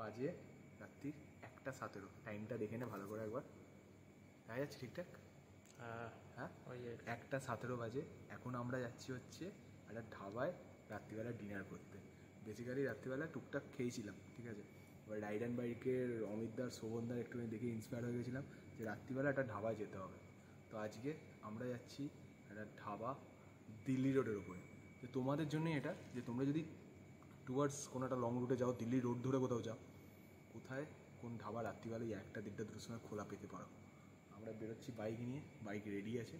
বাজে রাত্রি একটা সতেরো। টাইমটা দেখে নে ভালো করে একবার। দেখা যাচ্ছে ঠিকঠাক? হ্যাঁ। হ্যাঁ? ওই একটা সতেরো বাজে। এখন আমরা যাচ্ছি হচ্ছে একটা ঢাবায় রাত্রিবেলা ডিনার করতে। বেসিক্যালি রাত্রিবেলা টুকটাক খেয়েছিলাম ঠিক আছে? এবার রাইড অ্যান্ড বাইকের অমিতদার শোভনদার একটুখানি দেখে ইন্সপায়ার হয়ে গেছিলাম যে রাত্রিবেলা একটা ঢাবায় যেতে হবে। তো আজকে আমরা যাচ্ছি একটা ঢাবা দিল্লি রোডের উপরে। তো তোমাদের জন্যই এটা যে তোমরা যদি টুয়ার্ডস কোনো একটা লং রুটে যাও দিল্লি রোড ধরে কোথাও যাও কোথায়, কোন ধাবা রাত্রিবেলায় একটা দেড়টা দুটোর সময় খোলা পেতে পারো। আমরা বেরোচ্ছি বাইক নিয়ে বাইক রেডি আছে।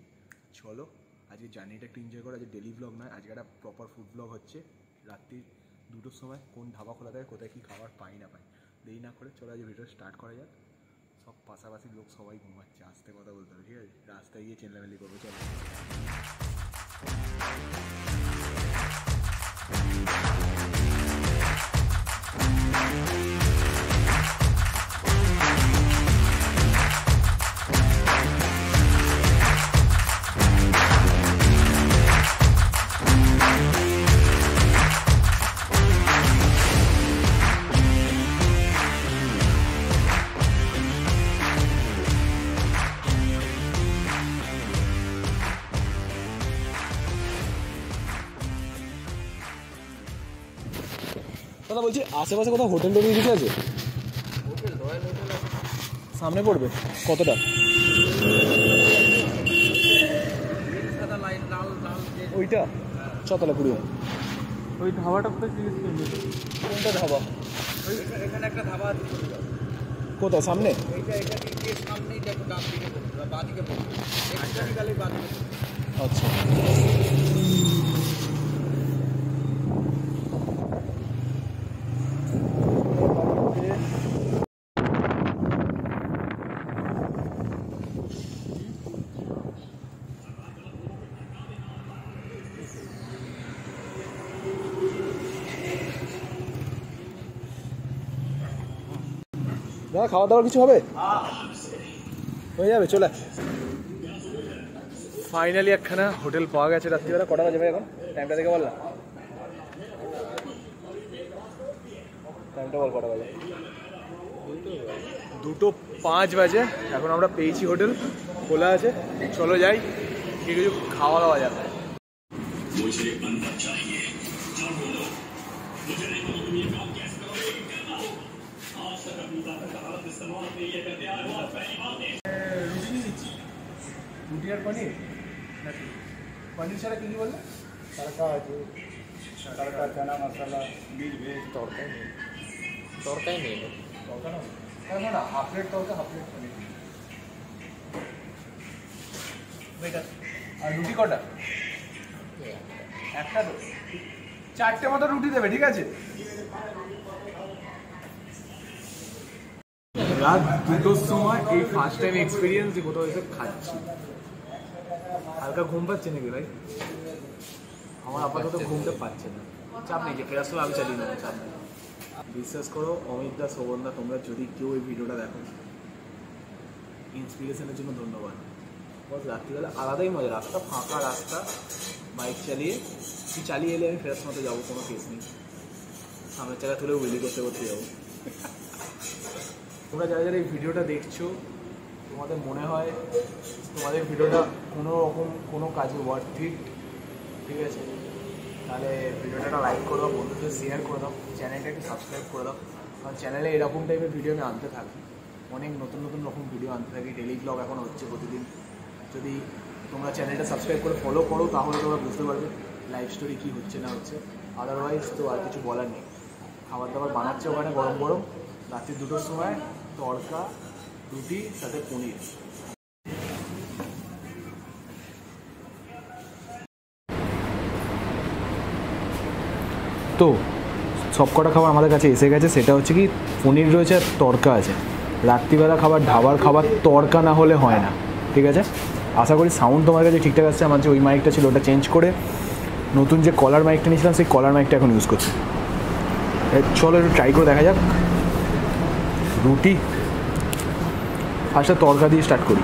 চলো, আজকে জার্নিটা একটু এনজয় করো। আজকে ডেলি ব্লগ নয়, আজকে একটা প্রপার ফুড ব্লগ হচ্ছে। রাত্রি দুটোর সময় কোন ধাবা খোলা থাকে, কোথায় কী খাবার পাই না পাই। দেরি না করে চলো আজকে ভিডিও স্টার্ট করা যাক। সব পাশাপাশি লোক সবাই ঘুমাচ্ছে, আসতে কথা বলতে হবে, ঠিক আছে? রাস্তায় গিয়ে চেল্লামেলি করব, চলো। কথা বলছি আশেপাশে কোথাও হোটেল টোটেল কিছু আছে? সামনে পড়বে। কতটা? ওইটা? ছতলা কুড়ি ওই ধাবাটা কোথায় জিজ্ঞেস করবি কোনটা ধাবা? এখানে একটা ধাবা আছে কোথায় সামনে? সামনেই দেখো আচ্ছা। দাদা খাওয়া দাওয়ার কিছু হবে? হয়ে যাবে, চলে। ফাইনালি একখানা হোটেল পাওয়া গেছে রাত্রিবেলা, কটা বাজে এখন? টাইমটা দেখে বললাম টাইমটা বল, কটা বাজে? দুটো পাঁচ বাজে, এখন আমরা পেয়েছি হোটেল, খোলা আছে। চলো যাই, কিছু খাওয়া দাওয়া যাবে রুটি দিচ্ছি রুটি আর পনির? নাকি? পনির ছাড়া কী কী বললে? তড়কা আছে। তড়কা চানা মশলা মিল ভেজ। তড়কাই নেই। তড়কাই নেই। তড়কা না কেন না half plate tadka half plate paneer. Better আর রুটি কটা? হ্যাঁ। একটা তো চারটে মতো রুটি দেবে ঠিক আছে? রাত দুটোর সময় এই ফার্স্ট টাইম এক্সপিরিয়েন্স যে কোথাও এসে খাচ্ছি। হালকা ঘুম পাচ্ছে নাকি ভাই? আমার আপাতত ঘুমতে পাচ্ছে না। চাপ নেই, যে ফেরার সময় আমি চালিয়ে নেব, চাপ নেই। বিশ্বাস করো, অমিত দা, শোভন দা, তোমরা যদি কেউ এই ভিডিওটা দেখো ইন্সপিরেশনের জন্য ধন্যবাদ। বস, রাত্রিবেলা আলাদাই মজা, রাস্তা ফাঁকা রাস্তা বাইক চালিয়ে তুই চালিয়ে এলে আমি ফেরার মতো যাব, কোনো কেস নেই। সামনের জায়গা তুলে উইলি করতে করতে যাব। তোমরা যারা যারা এই ভিডিওটা দেখছ, তোমাদের মনে হয় তোমাদের ভিডিওটা কোনো রকম কোনো কাজে ওয়ার্থ ঠিক আছে? তাহলে ভিডিওটা লাইক করে দাও, বন্ধুদের শেয়ার করে দাও চ্যানেলটা একটু সাবস্ক্রাইব করে দাও। কারণ চ্যানেলে এরকম টাইপের ভিডিও আমি আনতে থাকি। অনেক নতুন নতুন রকম ভিডিও আনতে থাকি ডেলি ব্লগ এখন হচ্ছে প্রতিদিন। যদি তোমরা চ্যানেলটা সাবস্ক্রাইব করে ফলো করো, তাহলে তোমরা বুঝতে পারবে লাইফ স্টোরি কী হচ্ছে না হচ্ছে। আদারওয়াইজ তো আর কিছু বলার নেই। খাবার দাবার বানাচ্ছে ওখানে গরম গরম রাত্রি দুটোর সময় তড়কা, রুটি, সাথে পনির। তো সব কটা খাবার আমাদের কাছে এসে গেছে, সেটা হচ্ছে কি পনির রয়েছে আর তড়কা আছে। রাত্রিবেলা খাবার ঢাবার খাবার তড়কা না হলে হয় না, ঠিক আছে? আশা করি সাউন্ড তোমার কাছে ঠিকঠাক আসছে, আমার যে ওই মাইকটা ছিল ওটা চেঞ্জ করে নতুন যে কলার মাইকটা নিয়েছিলাম, সেই কলার মাইকটা এখন ইউজ করছি। চলো একটু ট্রাই করে দেখা যাক। রুটি ফার্স্টে তরকা দিয়ে স্টার্ট করি।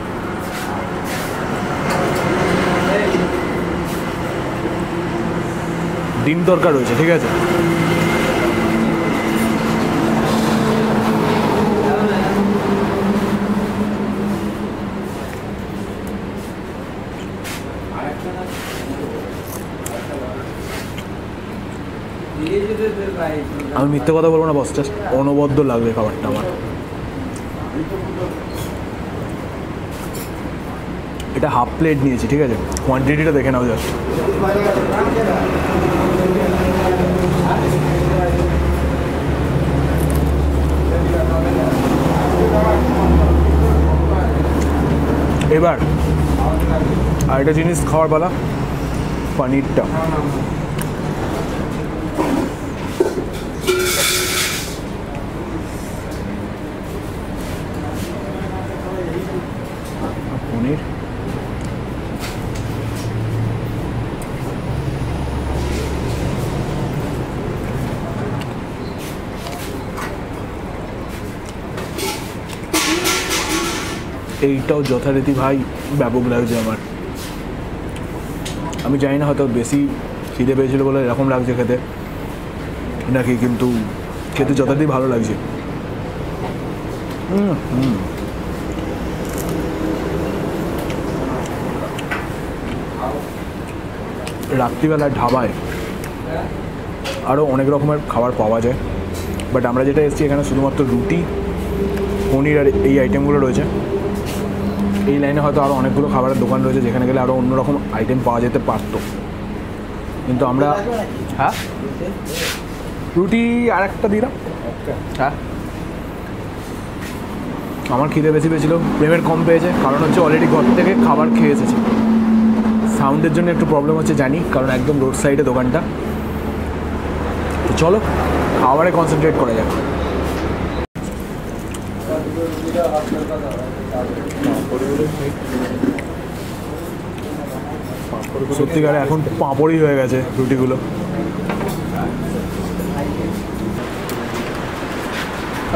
ডিম তরকা রয়েছে ঠিক আছে? আমি মিথ্যে কথা বলব না বস জাস্ট অনবদ্য লাগবে খাবারটা আমার। এটা হাফ প্লেট নিয়েছি, ঠিক আছে? কোয়ান্টিটিটা দেখে নাও জাস্ট এবার আর একটা জিনিস খাওয়ার বেলা পনিরটা পনির এইটাও যথারীতি ভাই ব্যাপক লাগছে আমার। আমি জানি না হয়তো বেশি খিদে পেয়েছিল বলে এরকম লাগছে খেতে। নাকি কিন্তু খেতে যথারীতি ভালো লাগছে। রাত্রিবেলায় ঢাবায় আরও অনেক রকমের খাবার পাওয়া যায়। বাট আমরা যেটা এসেছি এখানে শুধুমাত্র রুটি, পনির আর এই আইটেমগুলো রয়েছে। এই লাইনে হয়তো আরও অনেকগুলো খাবারের দোকান রয়েছে, যেখানে গেলে আরও অন্যরকম আইটেম পাওয়া যেতে পারতো। কিন্তু আমরা হ্যাঁ? রুটি আর একটা দিলাম হ্যাঁ? আমার খিদে বেশি পেয়েছিল, প্রেমের কম পেয়েছে, কারণ হচ্ছে অলরেডি ঘর থেকে খাবার খেয়ে এসেছি। সাউন্ডের জন্য একটু প্রবলেম হচ্ছে জানি, কারণ একদম রোড সাইডে দোকানটা। চলো, খাবারে কনসেন্ট্রেট করা যাক। সত্যিকারে এখন পাঁপড়ই হয়ে গেছে রুটিগুলো।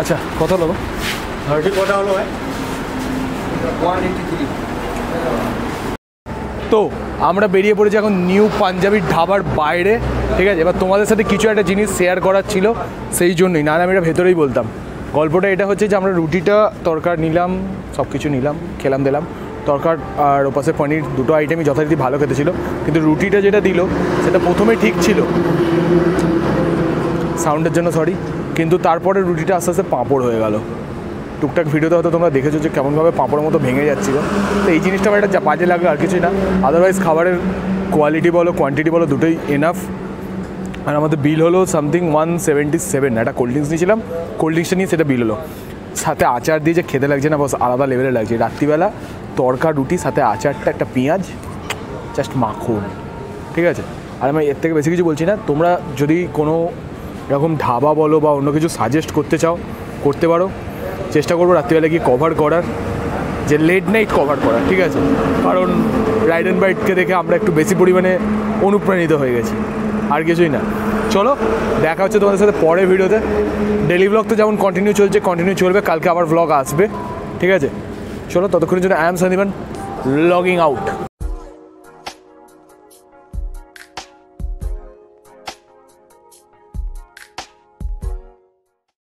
আচ্ছা কত হলো? থার্টি কটা হলো ভাই? তো আমরা বেরিয়ে পড়েছি এখন নিউ পাঞ্জাবি ঢাবার বাইরে ঠিক আছে? এবার তোমাদের সাথে কিছু একটা জিনিস শেয়ার করার ছিল সেই জন্যই। না আমি এটা ভেতরেই বলতাম। গল্পটা এটা হচ্ছে যে আমরা রুটিটা, তরকার নিলাম সব কিছু নিলাম, খেলাম, দিলাম। তরকার আর ওপাশে পনির দুটো আইটেমই যথারীতি ভালো খেতে ছিল। কিন্তু রুটিটা যেটা দিল, সেটা প্রথমে ঠিক ছিল। সাউন্ডের জন্য সরি কিন্তু তারপরে রুটিটা আস্তে আস্তে পাঁপড় হয়ে গেল। টুকটাক ভিডিওতে হয়তো তোমরা দেখেছ যে কেমনভাবে পাঁপড়ের মতো ভেঙে যাচ্ছিল। তো এই জিনিসটা আমার একটা বাজে লাগল আর কিছুই না। আদারওয়াইজ খাবারের কোয়ালিটি বলো কোয়ান্টিটি বলো, দুটোই এনাফ আর আমাদের বিল হলো সামথিং ওয়ান সেভেন্টি সেভেন একটা কোল্ড ড্রিঙ্কস নিয়েছিলাম। কোল্ড ড্রিঙ্কসটা নিয়ে সেটা বিল হলো। সাথে আচার দিয়ে যে খেতে লাগছে না বস আলাদা লেভেলে লাগছে। রাত্রিবেলা তরকা রুটি, সাথে আচারটা একটা পেঁয়াজ জাস্ট মাখন। ঠিক আছে? আর আমি এর থেকে বেশি কিছু বলছি না। তোমরা যদি কোনো এরকম ধাবা বলো বা অন্য কিছু সাজেস্ট করতে চাও, করতে পারো। চেষ্টা করব রাত্রিবেলা গিয়ে কভার করার। যে লেট নাইট কভার করা ঠিক আছে? কারণ রাইড অ্যান্ড বাইটকে দেখে আমরা একটু বেশি পরিমাণে অনুপ্রাণিত হয়ে গেছি। আর কিছুই না। চলো, দেখা হচ্ছে তোমাদের সাথে পরে ভিডিওতে। ডেলি ব্লগ তো যেমন কন্টিনিউ চলছে কন্টিনিউ চলবে। কালকে আবার ব্লগ আসবে। ঠিক আছে? চলো, ততক্ষণের জন্য I am Sandipan logging out